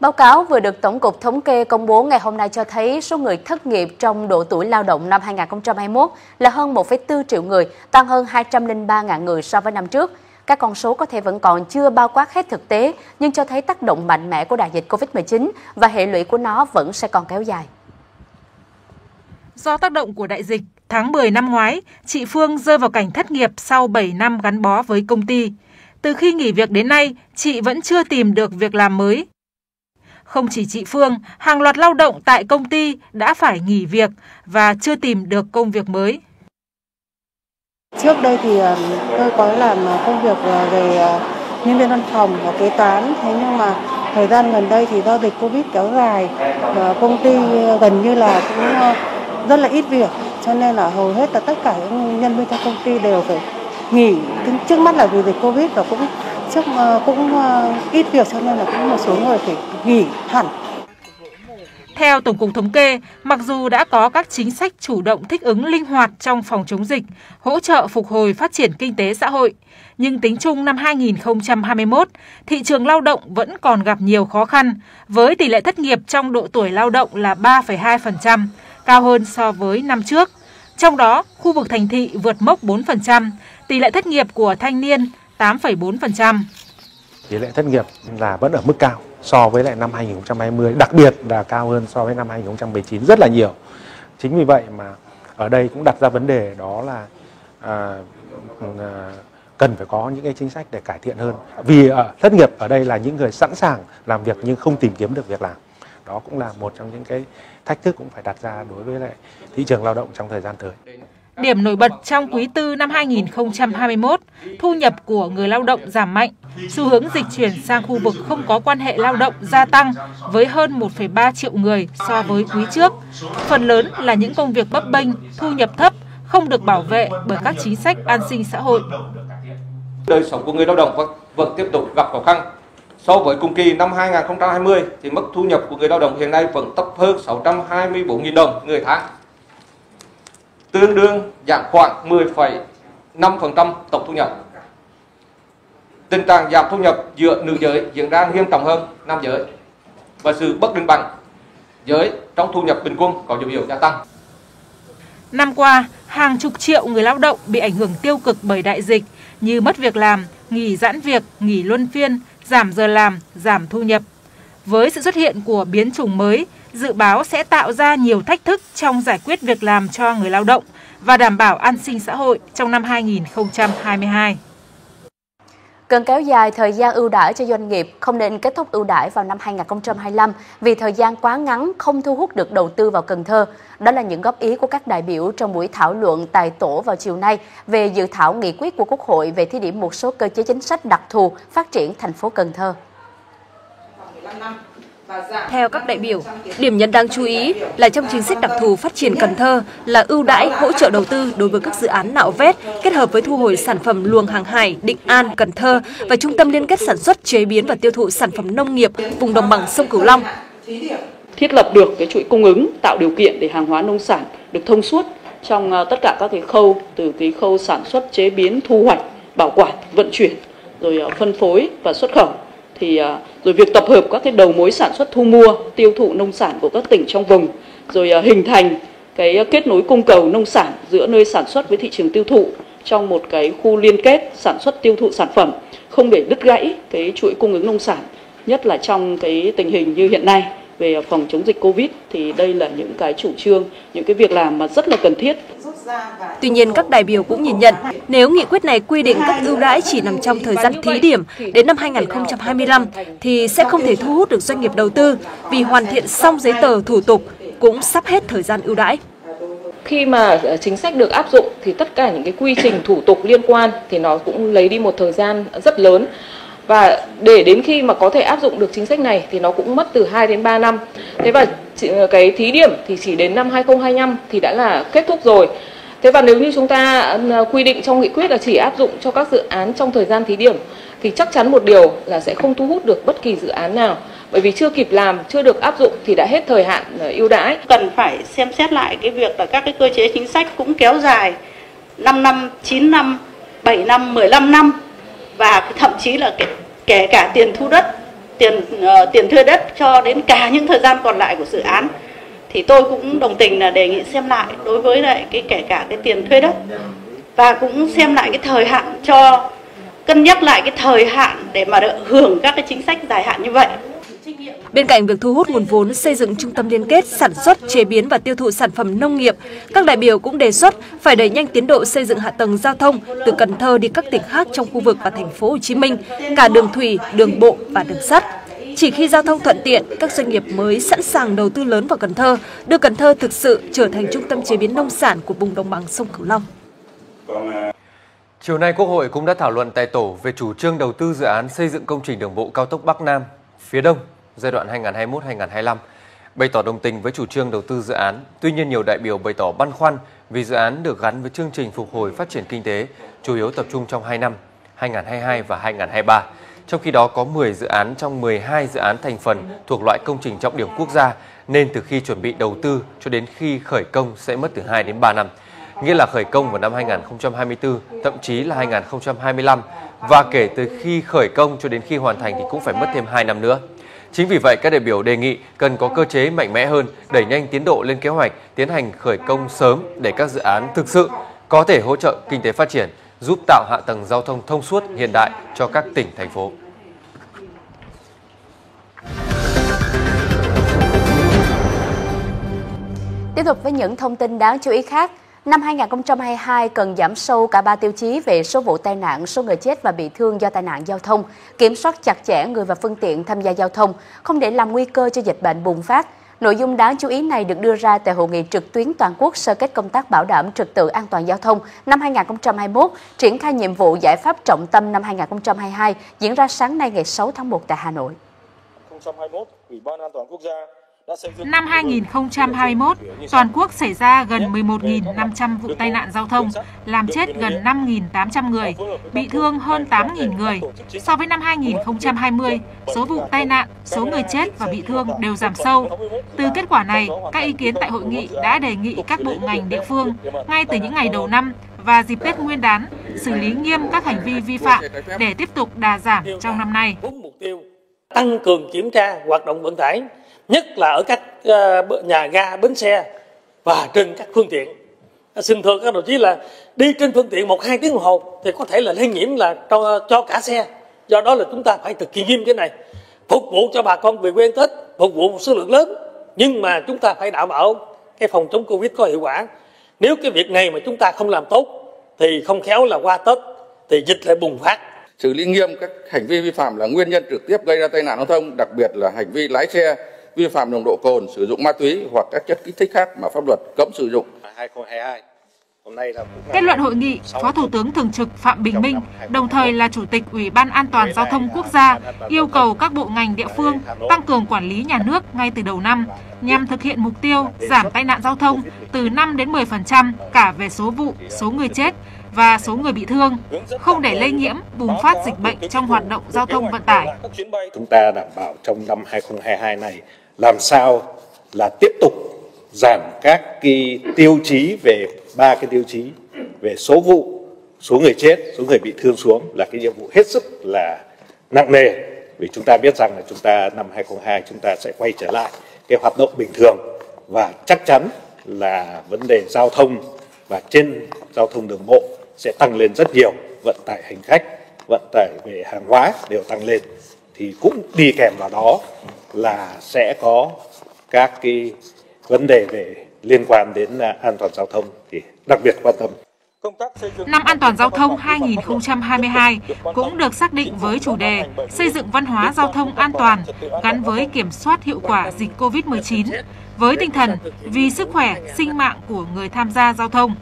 Báo cáo vừa được Tổng cục Thống kê công bố ngày hôm nay cho thấy số người thất nghiệp trong độ tuổi lao động năm 2021 là hơn 1,4 triệu người, tăng hơn 203.000 người so với năm trước. Các con số có thể vẫn còn chưa bao quát hết thực tế, nhưng cho thấy tác động mạnh mẽ của đại dịch COVID-19 và hệ lụy của nó vẫn sẽ còn kéo dài. Do tác động của đại dịch, tháng 10 năm ngoái, chị Phương rơi vào cảnh thất nghiệp sau 7 năm gắn bó với công ty. Từ khi nghỉ việc đến nay, chị vẫn chưa tìm được việc làm mới. Không chỉ chị Phương, hàng loạt lao động tại công ty đã phải nghỉ việc và chưa tìm được công việc mới. Trước đây thì ờ, tôi có làm ờ, công việc ờ, về nhân viên văn phòng và kế toán, thế nhưng mà thời gian gần đây thì do dịch Covid kéo dài và công ty gần như là cũng rất là ít việc, cho nên là hầu hết là tất cả những nhân viên trong công ty đều phải nghỉ. Trước mắt là vì dịch Covid và cũng trước ờ, cũng ờ, ít việc cho nên là cũng một số người phải nghỉ hẳn. Theo Tổng cục Thống kê, mặc dù đã có các chính sách chủ động thích ứng linh hoạt trong phòng chống dịch, hỗ trợ phục hồi phát triển kinh tế xã hội, nhưng tính chung năm 2021, thị trường lao động vẫn còn gặp nhiều khó khăn, với tỷ lệ thất nghiệp trong độ tuổi lao động là 3,2%, cao hơn so với năm trước. Trong đó, khu vực thành thị vượt mốc 4%, tỷ lệ thất nghiệp của thanh niên 8,4%. Tỷ lệ thất nghiệp là vẫn ở mức cao so với lại năm 2020, đặc biệt là cao hơn so với năm 2019 rất là nhiều. Chính vì vậy mà ở đây cũng đặt ra vấn đề đó là à, à, cần phải có những cái chính sách để cải thiện hơn. Vì ở, thất nghiệp ở đây là những người sẵn sàng làm việc nhưng không tìm kiếm được việc làm. Đó cũng là một trong những cái thách thức cũng phải đặt ra đối với lại thị trường lao động trong thời gian tới. Điểm nổi bật trong quý tư năm 2021, thu nhập của người lao động giảm mạnh, xu hướng dịch chuyển sang khu vực không có quan hệ lao động gia tăng với hơn 1,3 triệu người so với quý trước. Phần lớn là những công việc bấp bênh, thu nhập thấp, không được bảo vệ bởi các chính sách an sinh xã hội. Đời sống của người lao động vẫn tiếp tục gặp khó khăn. So với cùng kỳ năm 2020 thì mức thu nhập của người lao động hiện nay vẫn thấp hơn 624.000 đồng người tháng tương đương giảm khoảng 10,5% tổng thu nhập. Tình trạng giảm thu nhập giữa nữ giới diễn ra nghiêm trọng hơn nam giới và sự bất bình đẳng giới trong thu nhập bình quân có dấu hiệu gia tăng. Năm qua, hàng chục triệu người lao động bị ảnh hưởng tiêu cực bởi đại dịch như mất việc làm, nghỉ giãn việc, nghỉ luân phiên, giảm giờ làm, giảm thu nhập. Với sự xuất hiện của biến chủng mới, dự báo sẽ tạo ra nhiều thách thức trong giải quyết việc làm cho người lao động và đảm bảo an sinh xã hội trong năm 2022. Cần kéo dài thời gian ưu đãi cho doanh nghiệp, không nên kết thúc ưu đãi vào năm 2025 vì thời gian quá ngắn không thu hút được đầu tư vào Cần Thơ. Đó là những góp ý của các đại biểu trong buổi thảo luận tại tổ vào chiều nay về dự thảo nghị quyết của Quốc hội về thí điểm một số cơ chế chính sách đặc thù phát triển thành phố Cần Thơ. Theo các đại biểu, điểm nhấn đáng chú ý là trong chính sách đặc thù phát triển Cần Thơ là ưu đãi hỗ trợ đầu tư đối với các dự án nạo vét kết hợp với thu hồi sản phẩm luồng hàng hải Định An, Cần Thơ và trung tâm liên kết sản xuất, chế biến và tiêu thụ sản phẩm nông nghiệp vùng đồng bằng sông Cửu Long. Thiết lập được cái chuỗi cung ứng, tạo điều kiện để hàng hóa nông sản được thông suốt trong ờ, tất cả các cái khâu từ cái khâu sản xuất, chế biến, thu hoạch, bảo quản, vận chuyển, rồi ờ, phân phối và xuất khẩu thì ờ, rồi việc tập hợp các cái đầu mối sản xuất thu mua tiêu thụ nông sản của các tỉnh trong vùng rồi ờ, hình thành cái ờ, kết nối cung cầu nông sản giữa nơi sản xuất với thị trường tiêu thụ trong một cái khu liên kết sản xuất tiêu thụ sản phẩm không để đứt gãy cái chuỗi cung ứng nông sản nhất là trong cái tình hình như hiện nay về phòng chống dịch Covid thì đây là những cái chủ trương, những cái việc làm mà rất là cần thiết. Tuy nhiên, các đại biểu cũng nhìn nhận, nếu nghị quyết này quy định các ưu đãi chỉ nằm trong thời gian thí điểm đến năm 2025 thì sẽ không thể thu hút được doanh nghiệp đầu tư vì hoàn thiện xong giấy tờ thủ tục cũng sắp hết thời gian ưu đãi khi mà ờ, chính sách được áp dụng thì tất cả những cái quy trình thủ tục liên quan thì nó cũng lấy đi một thời gian rất lớn và để đến khi mà có thể áp dụng được chính sách này thì nó cũng mất từ 2 đến 3 năm. Thế và ờ, cái thí điểm thì chỉ đến năm 2025 thì đã là kết thúc rồi. Thế và nếu như chúng ta à, quy định trong nghị quyết là chỉ áp dụng cho các dự án trong thời gian thí điểm thì chắc chắn một điều là sẽ không thu hút được bất kỳ dự án nào bởi vì chưa kịp làm, chưa được áp dụng thì đã hết thời hạn ờ, ưu đãi. Cần phải xem xét lại cái việc là các cái cơ chế chính sách cũng kéo dài 5 năm, 9 năm, 7 năm, 15 năm và thậm chí là kể, kể cả tiền thu đất tiền uh, tiền thuê đất cho đến cả những thời gian còn lại của dự án thì tôi cũng đồng tình là đề nghị xem lại đối với lại cái kể cả cái tiền thuê đất và cũng xem lại cái thời hạn cho cân nhắc lại cái thời hạn để mà được hưởng các cái chính sách dài hạn như vậy. Bên cạnh việc thu hút nguồn vốn xây dựng trung tâm liên kết sản xuất, chế biến và tiêu thụ sản phẩm nông nghiệp, các đại biểu cũng đề xuất phải đẩy nhanh tiến độ xây dựng hạ tầng giao thông từ Cần Thơ đi các tỉnh khác trong khu vực và thành phố Hồ Chí Minh, cả đường thủy, đường bộ và đường sắt. Chỉ khi giao thông thuận tiện, các doanh nghiệp mới sẵn sàng đầu tư lớn vào Cần Thơ, đưa Cần Thơ thực sự trở thành trung tâm chế biến nông sản của vùng đồng bằng sông Cửu Long. Chiều nay Quốc hội cũng đã thảo luận tại tổ về chủ trương đầu tư dự án xây dựng công trình đường bộ cao tốc Bắc Nam phía Đông giai đoạn 2021-2025, bày tỏ đồng tình với chủ trương đầu tư dự án. Tuy nhiên nhiều đại biểu bày tỏ băn khoăn vì dự án được gắn với chương trình phục hồi phát triển kinh tế, chủ yếu tập trung trong 2 năm, 2022 và 2023. Trong khi đó có 10 dự án trong 12 dự án thành phần thuộc loại công trình trọng điểm quốc gia nên từ khi chuẩn bị đầu tư cho đến khi khởi công sẽ mất từ 2 đến 3 năm. Nghĩa là khởi công vào năm 2024, thậm chí là 2025 và kể từ khi khởi công cho đến khi hoàn thành thì cũng phải mất thêm 2 năm nữa. Chính vì vậy, các đại biểu đề nghị cần có cơ chế mạnh mẽ hơn, đẩy nhanh tiến độ lên kế hoạch, tiến hành khởi công sớm để các dự án thực sự có thể hỗ trợ kinh tế phát triển, giúp tạo hạ tầng giao thông thông suốt hiện đại cho các tỉnh, thành phố. Tiếp tục với những thông tin đáng chú ý khác. Năm 2022 cần giảm sâu cả ba tiêu chí về số vụ tai nạn, số người chết và bị thương do tai nạn giao thông, kiểm soát chặt chẽ người và phương tiện tham gia giao thông, không để làm nguy cơ cho dịch bệnh bùng phát. Nội dung đáng chú ý này được đưa ra tại hội nghị trực tuyến toàn quốc sơ kết công tác bảo đảm trật tự an toàn giao thông năm 2021, triển khai nhiệm vụ giải pháp trọng tâm năm 2022 diễn ra sáng nay ngày 6 tháng 1 tại Hà Nội. 2021, Ủy ban An toàn quốc gia Năm 2021, toàn quốc xảy ra gần 11.500 vụ tai nạn giao thông, làm chết gần 5.800 người, bị thương hơn 8.000 người. So với năm 2020, số vụ tai nạn, số người chết và bị thương đều giảm sâu. Từ kết quả này, các ý kiến tại hội nghị đã đề nghị các bộ ngành địa phương ngay từ những ngày đầu năm và dịp Tết Nguyên đán xử lý nghiêm các hành vi vi phạm để tiếp tục đà giảm trong năm nay. Tăng cường kiểm tra hoạt động vận tải nhất là ở các ờ, nhà ga bến xe và trên các phương tiện. Xin thưa các đồng chí là đi trên phương tiện một hai tiếng đồng hồ thì có thể là lây nhiễm là cho, cho cả xe. Do đó là chúng ta phải thực hiện nghiêm cái này. Phục vụ cho bà con về quê tết phục vụ một số lượng lớn. Nhưng mà chúng ta phải đảm bảo cái phòng chống covid có hiệu quả. Nếu cái việc này mà chúng ta không làm tốt thì không khéo là qua tết thì dịch lại bùng phát. Xử lý nghiêm các hành vi vi phạm là nguyên nhân trực tiếp gây ra tai nạn giao thông đặc biệt là hành vi lái xe vi phạm nồng độ cồn, sử dụng ma túy hoặc các chất kích thích khác mà pháp luật cấm sử dụng. 2022 Kết luận hội nghị, Phó Thủ tướng Thường trực Phạm Bình Minh, đồng thời là Chủ tịch Ủy ban An toàn Giao thông Quốc gia, yêu cầu các bộ ngành địa phương tăng cường quản lý nhà nước ngay từ đầu năm, nhằm thực hiện mục tiêu giảm tai nạn giao thông từ 5 đến 10% cả về số vụ, số người chết và số người bị thương, không để lây nhiễm, bùng phát dịch bệnh trong hoạt động giao thông vận tải. Chúng ta đảm bảo trong năm 2022 này làm sao là tiếp tục giảm các cái tiêu chí về ba cái tiêu chí về số vụ, số người chết, số người bị thương xuống là cái nhiệm vụ hết sức là nặng nề. Vì chúng ta biết rằng là chúng ta năm 2022 chúng ta sẽ quay trở lại cái hoạt động bình thường. Và chắc chắn là vấn đề giao thông và trên giao thông đường bộ sẽ tăng lên rất nhiều. Vận tải hành khách vận tải về hàng hóa đều tăng lên thì cũng đi kèm vào đó là sẽ có các cái vấn đề về liên quan đến à, an toàn giao thông thì đặc biệt quan tâm. Năm an toàn giao thông 2022 cũng được xác định với chủ đề xây dựng văn hóa giao thông an toàn gắn với kiểm soát hiệu quả dịch COVID-19 với tinh thần vì sức khỏe, sinh mạng của người tham gia giao thông.